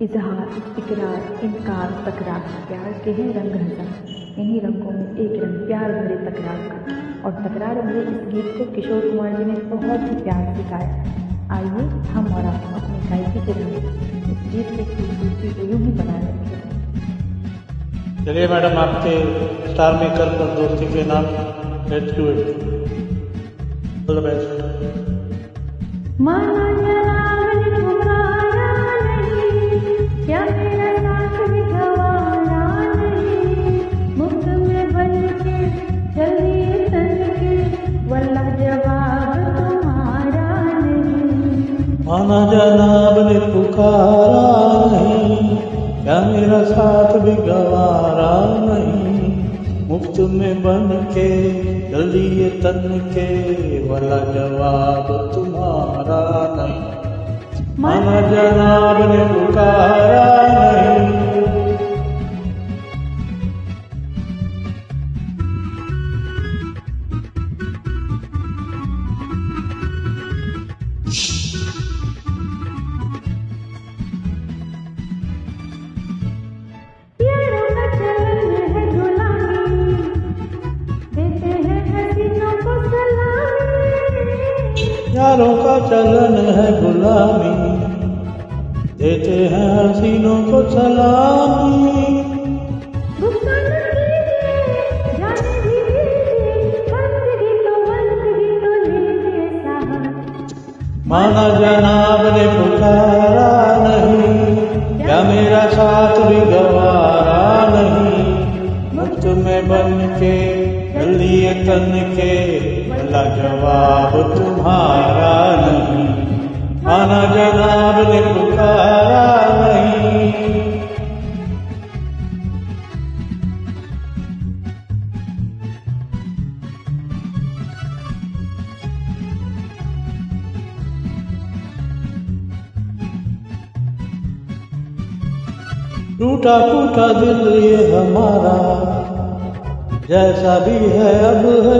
इजहार इकरार इनकार तकरार प्यार के हैं रंग हज़ार इन्हीं रंगों में एक रंग प्यार भरे तकरार का। और तकरार भरे इस गीत को किशोर कुमार जी ने बहुत ही प्यार से गाया। आइए हम और आप अपनी गायकी के लिए इस गीत की खूबसूरती को यूँ ही बनाए रखें। चलिए मैडम आपके स्टार मेकर पर दोस्ती के नाम let's do it all the best माना जनाब ने पुकारा नहीं क्या मेरा साथ भी गवारा नहीं। मुफ़्त में बन के जल्दी तन के वाला जवाब तुम्हारा नहीं। माना जनाब ने पुकारा नहीं सलामी यारों का चलन है गुलामी। देते हैं हसीनों को सलामी। तो तो माना जनाब ने पुकारा नहीं क्या मेरा साथ भी गवारा नहीं। मुफ़्त में बन के जल्दी ये तन के भला जवाब तुम्हारा नहीं। माना जनाब ने पुकारा नहीं। टूटा फूटा दिल ये हमारा, जैसा भी है अब है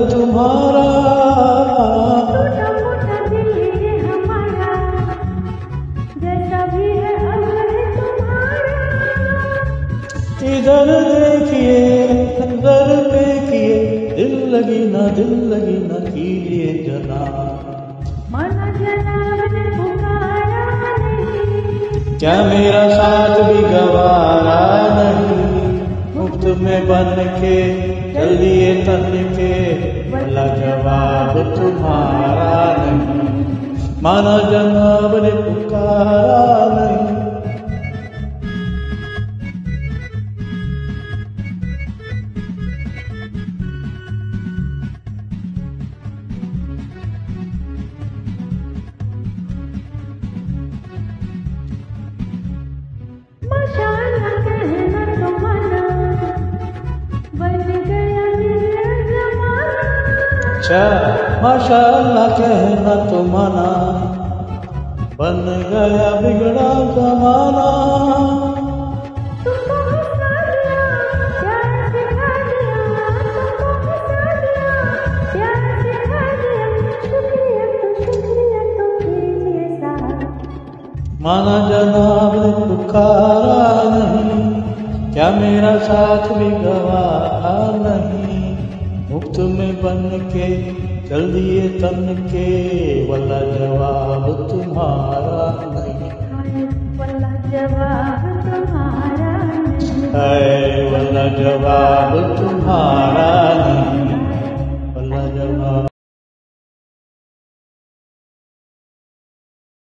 इधर देखिए अंदर देखिए दिल लगी ना दिल लगी ना कीजिए जना माना जनाब ने पुकारा नहीं। क्या मेरा साथ भी गवारा नहीं? मुफ़्त में बन के चलिए तन के भला जवाब तुम्हारा नहीं। माना जनाब ने पुकारा नहीं। अच्छा माशाअल्लाह कहना तो माना। बन गया बिगड़ा जमाना। तो शुक्रिया तो माना जनाब पुकारा नहीं क्या मेरा साथ भी में बन के चल दिए तन के वाला जवाब तुम्हारा नहीं। वाला जवाब तुम्हारा नहीं। है वाला जवाब तुम्हारा